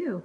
do.